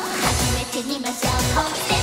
初めて見ましょう。